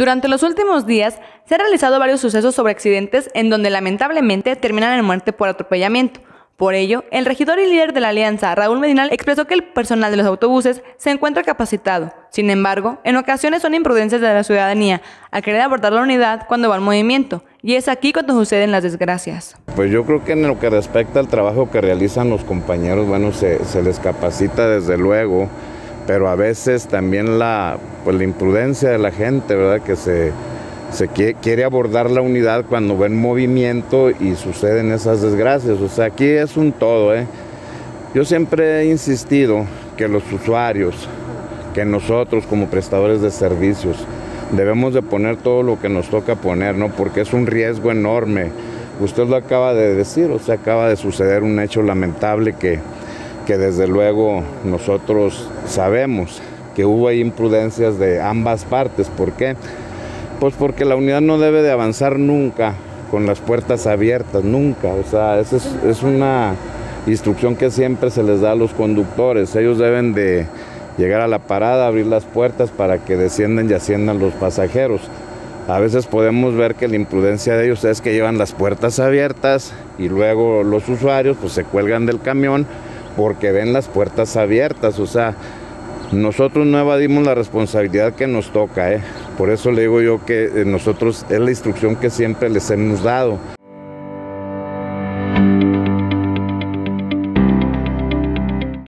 Durante los últimos días se han realizado varios sucesos sobre accidentes en donde lamentablemente terminan en muerte por atropellamiento. Por ello, el regidor y líder de la alianza, Raúl Medinal, expresó que el personal de los autobuses se encuentra capacitado. Sin embargo, en ocasiones son imprudencias de la ciudadanía a querer abordar la unidad cuando va en movimiento, y es aquí cuando suceden las desgracias. Pues yo creo que en lo que respecta al trabajo que realizan los compañeros, bueno, se, se les capacita desde luego pero a veces también la, pues, la imprudencia de la gente, ¿verdad? Que se, se quiere, abordar la unidad cuando ven movimiento y suceden esas desgracias. O sea, aquí es un todo, ¿eh? Yo siempre he insistido que los usuarios, que nosotros como prestadores de servicios, debemos de poner todo lo que nos toca poner, ¿no? Porque es un riesgo enorme. Usted lo acaba de decir, o sea, acaba de suceder un hecho lamentable que que desde luego nosotros sabemos que hubo ahí imprudencias de ambas partes. ¿Por qué? Pues porque la unidad no debe de avanzar nunca con las puertas abiertas, nunca. O sea, esa es, una instrucción que siempre se les da a los conductores. Ellos deben de llegar a la parada, abrir las puertas para que desciendan y asciendan los pasajeros. A veces podemos ver que la imprudencia de ellos es que llevan las puertas abiertas y luego los usuarios pues se cuelgan del camión porque ven las puertas abiertas, o sea, nosotros no evadimos la responsabilidad que nos toca, ¿eh? por eso le digo yo que eh, nosotros es la instrucción que siempre les hemos dado.